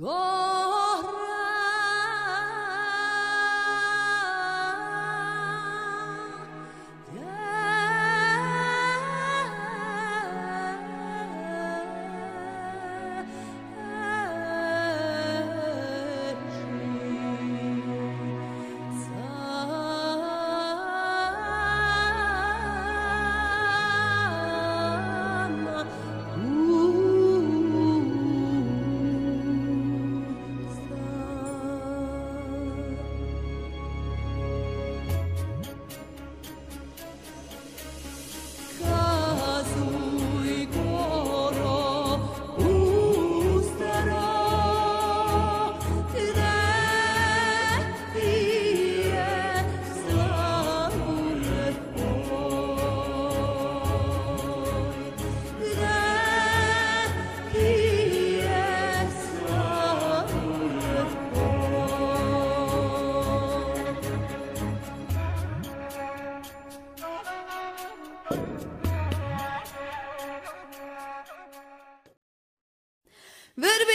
Go. Ver